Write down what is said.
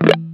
that